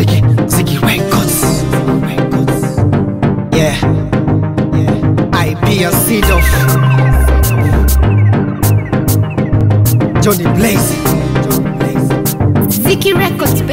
Ziggy, Ziggy Records. Yeah, yeah. I be a seed of Johnny Blaze. Ziggy Records.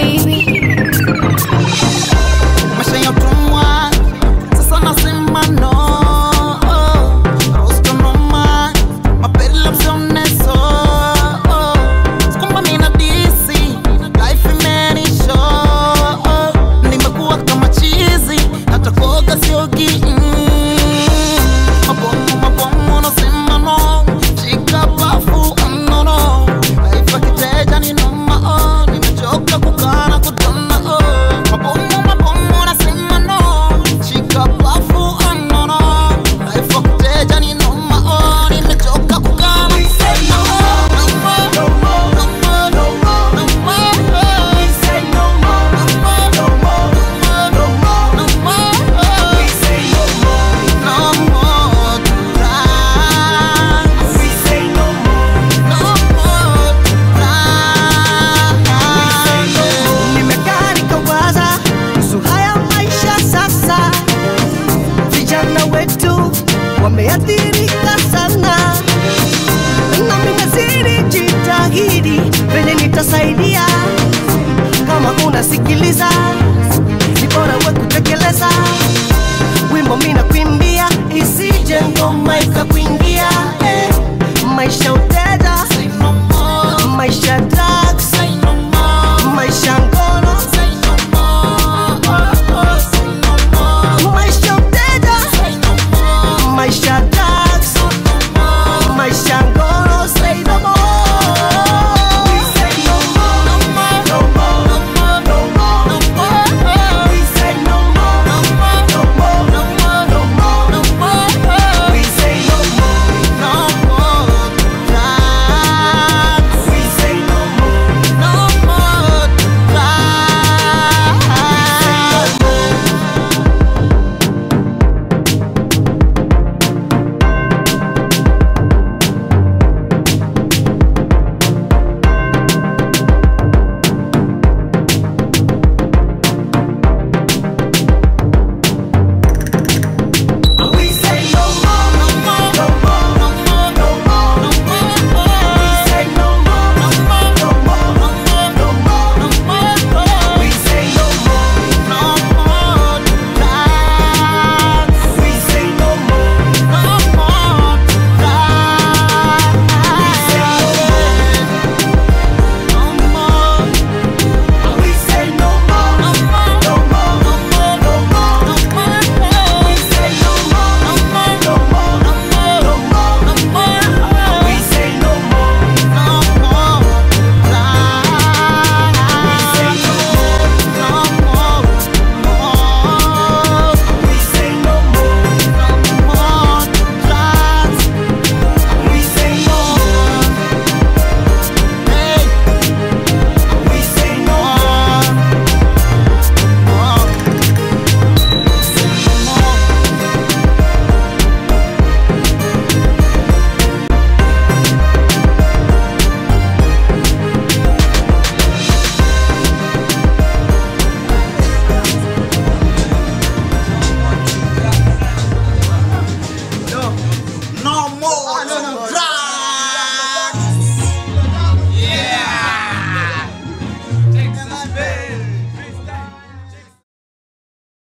nimeathirika sana. Nami nazidi jitahidi venye nitasaidia. Kama unasikiliza ni bora we kutekeleza. Wimbo mi nakuimbia isije ngoma ikakwingia